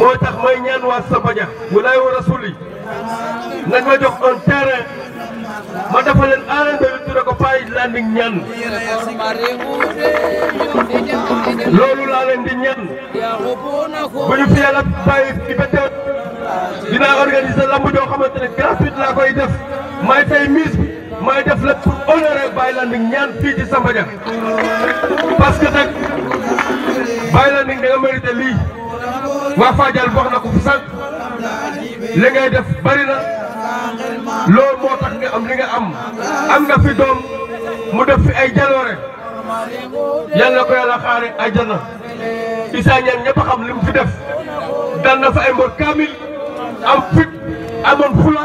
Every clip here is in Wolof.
moo tax may ñaan waa Sabaja walaay wa rasuli nañ ma jox un terrain ma dafa leen aaree ba ñu tudde ko Faye Landing ñaan loolu laa leen di ñaan bu ñu fi yàlla bàyyi di ba teew dinaa organiser lamb joo xamante ne gratuite laa koy def may fay mise bi. may def la pour honorer Baye Landing ñaan fii ci Samba Dia parce que nag Baye Landing da nga mérité lii waa Fadial wax na ko fi sànq li ngay def bari na loolu moo tax nga am li nga am am nga fi doom mu def fi ay jaloore yal na ko yàlla xaare àjjana Issa Niane ñëpp a xam li mu fi def dal na fa ay mbor kaamil am fit amoon fula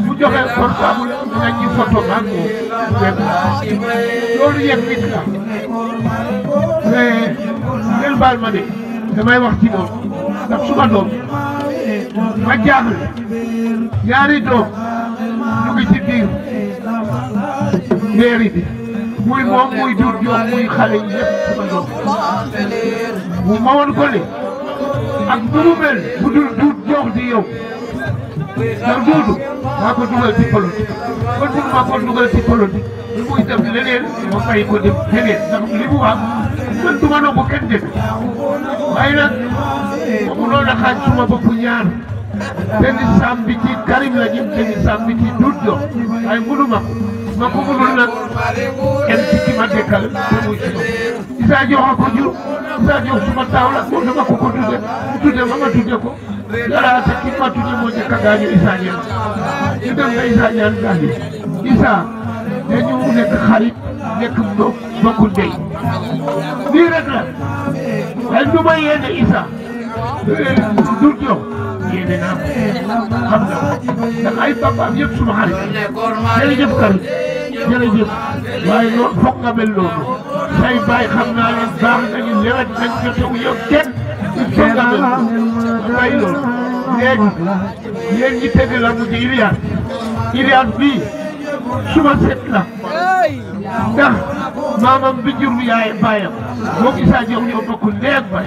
bu joxe portable nañu photo ak moom web loolu yëpp nit la mais ngeen baal ma de damay wax ci moom ndax suma doom ma jaaxle ñaari doom ñu ngi ci biir mairie bi muy moom muy jur joom muy xale yi yëpp suma doom mu ma woon ko ne ak bu mu mel bu dul duut jox di yow ndax jooju maa ko dugal ci politique kon pour maa ko dugal ci politique lu muy def leneen ma fay ko def leneen ndax li mu wax man du ma nangu kenn def waaye nag mu noon a xaaj suma bopp ñaar benn saam bi ci Karim la jëm benn saam bi ci Doudou Diop waaye mënu ma ma ko mënul nag kenn ci ki ma dekkal te muy ci moom Issa Diop a ko jur Issa Diop suma taaw la moom dama ko ko tudde mu tudde ma ma tudde ko dara sa ci matu ci moo jëkk a gaañu Issa Niang ñu dem ba Issa Niang gaañu Issa dañu nekk xarit nekk mbokk bokku ndey lii rek la ay du ma yéene Issa du jox yéene naa ko xam nga ndax ay papaam yëpp suma xarit jërëjëf kër jërëjëf waaye loolu foog nga mel noonu say baay xam naa leen baax nañu lewet nañ jotewu yow kenn léegi yéen ñi tëdd la mu di Ilias Ilias bii suma set la ndax maamam bi jur yaay baayam boo gisaa yow ñoo bokk ndeeg bay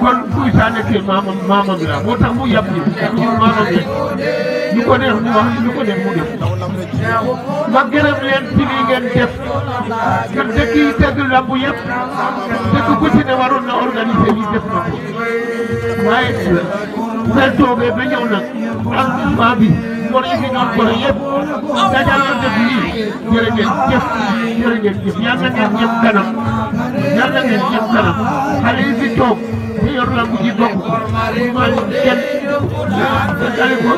kon kuy saa nekkee maamam maamam la moo tax mu yab ñu ak ñun maamam la ñu ko neex mu wax ñu ko neex mu def ma gërëm leen ci li ngeen def kon dëkk yi tedd lamb yëpp dëkk ku ci ne waroon na organiser lii def na ko waaye bu ngeen toogee ba ñëw nag ak maa bi kon li fi doon boole yëpp dajaloo def lii jërë ngeen jëf jërë ngeen jëf yal na ngeen jëm kanam yal na ngeen jëm kanam xale yi fi toog bu yor lamb ji bokk ko bu ma kenn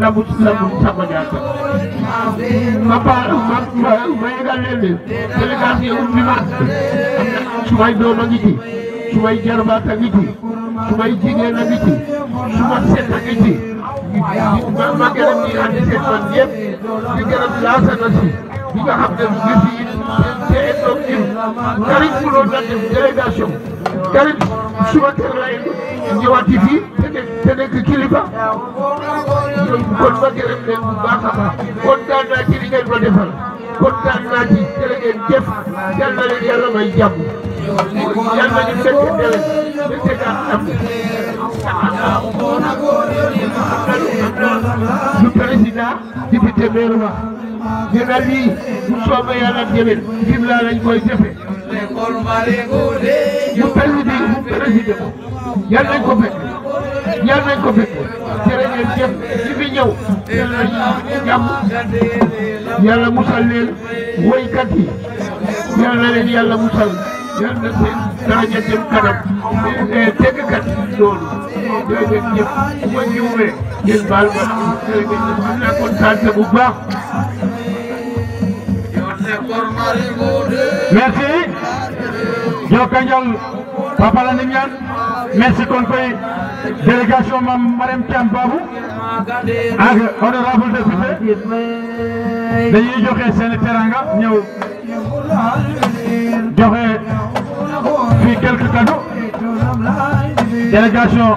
lambu lambu Samba Diatta ma pa ma ma ma yëgal leen ne délégation bi ma am na su may doom a ngi ci su may jarbaat a ngi ci su may jigéen a ngi ci su ma set a ngi ci ma ma gërëm ñi ànd seen man yëpp di gërëm laasana si bi nga xam ne gis yi te toog ci kari kulo na délégation tamit suba teel lay ñëwaat yi fii te nekk te nekk kilifa kon ma gërëm leen bu baax a baax kontaan naa ci li ngeen ma defal kontaan naa ci jërë ngeen jëf yal na leen yàlla may jàmm yal na ñu fekk déwén te tegaat am lu président député maire wax dina lii bu soobee yàlla déwén dim laa lañ koy jëfe ñu tànn bi mu président yal nañ ko fekk yal nañ ko fekk jërë ngeen jëf ci fi ñëw yal nañ jàmm yàlla musal leen woykat yi yal na leen yàlla musal yal na seen daraja jëm kanam teggkat loolu jërë ngeen jëf bu ma ñëwee ngeen baal ma jërë ngeen jëf am naa kontaan bu baax merci jokka njal papa la nim ñaan merci kon koy délégation mam Marème Thiam Babou ak honorable député dañuy joxe seen teranga ñëw joxe fii quelques cadeaux délégation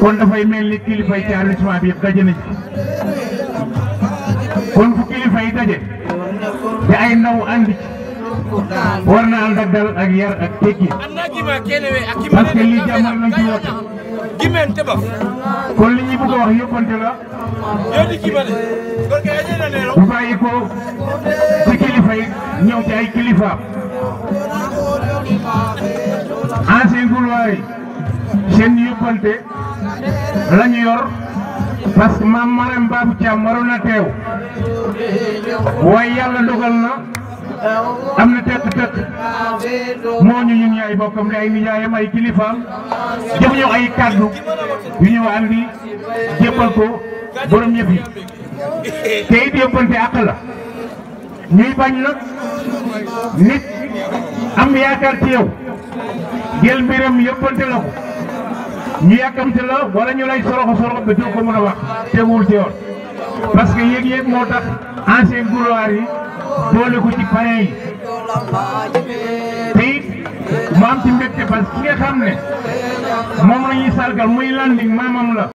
kon dafay mel ni kilifa yi ci arrondissement bi yëpp daje nañ kon fu kilifa yi daje te ay ndaw ànd ci war na ànd ak dal ak yar ak tekki parce que lii jàmmal nañ ci woote kon li ñuy bëgg a wax yóbbante la mu bàyyi ko ci kilifa yi ñëw ci ay kilifa ancien couloir yi seen yóbbante la ñu yor parce que maam Marème Babou Thiam waroon na teew waaye yàlla dogal na am na tëkk-tëkk moo ñu ñun yaay bokkam di ay nijaayam ay kilifaam jox ñu ay kàddu yu ñu andi jébbal ko borom yëf yi te it yóbbante àq la ñuy bañ nag nit am yaakaar ci yow jël mbiram yóbbante la ko ñu yàkkamte la wala ñu lay soroxo soroxo bi doo ko mën a wax teguwul ci yoon parce que yéeg-yéeg moo tax ancien gouloir yi boole ko ci pare yi te it mu am ci mbégte parce que ki nga xam ne moom la ñuy sargal muy landing maamam la